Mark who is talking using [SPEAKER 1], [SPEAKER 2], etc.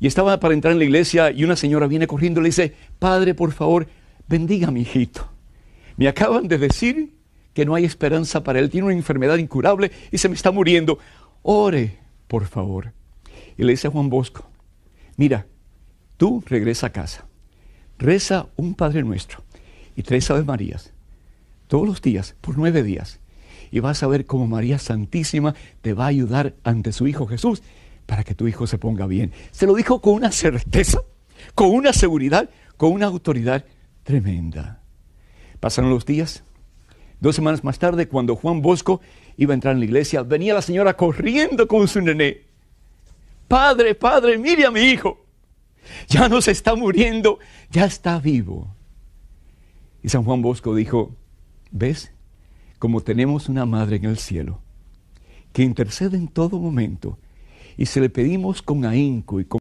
[SPEAKER 1] Y estaba para entrar en la iglesia y una señora viene corriendo y le dice, Padre, por favor, bendiga a mi hijito. Me acaban de decir que no hay esperanza para él, tiene una enfermedad incurable y se me está muriendo. Ore, por favor. Y le dice a Juan Bosco, mira, tú regresa a casa, reza un Padre Nuestro y tres Aves Marías todos los días, por nueve días. Y vas a ver cómo María Santísima te va a ayudar ante su Hijo Jesús para que tu hijo se ponga bien. Se lo dijo con una certeza, con una seguridad, con una autoridad tremenda. Pasaron los días. Dos semanas más tarde, cuando Juan Bosco iba a entrar en la iglesia, venía la señora corriendo con su nené. Padre, padre, mire a mi hijo. Ya no se está muriendo, ya está vivo. Y San Juan Bosco dijo, ¿ves? Como tenemos una madre en el cielo, que intercede en todo momento, y se le pedimos con ahínco y con